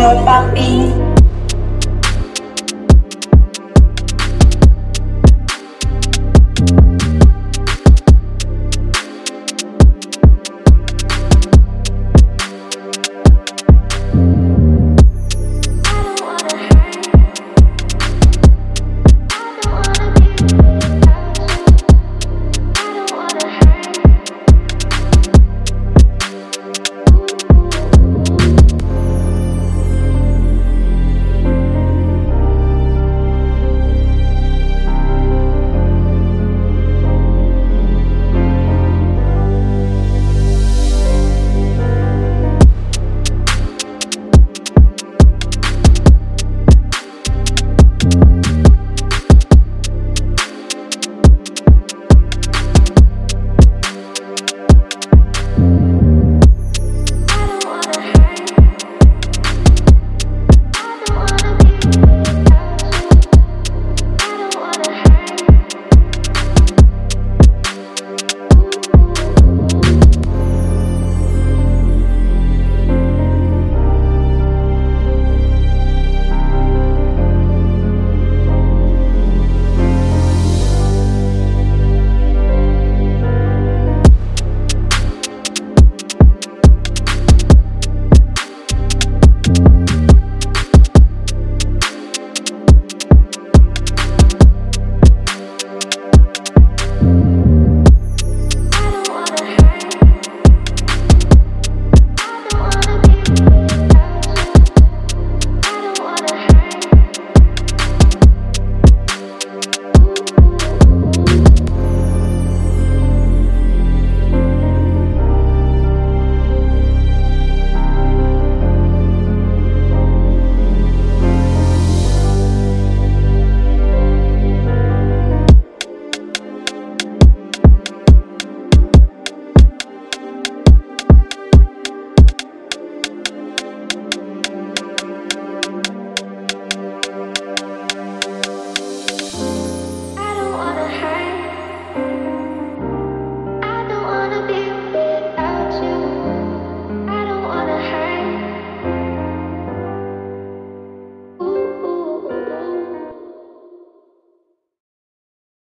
more me.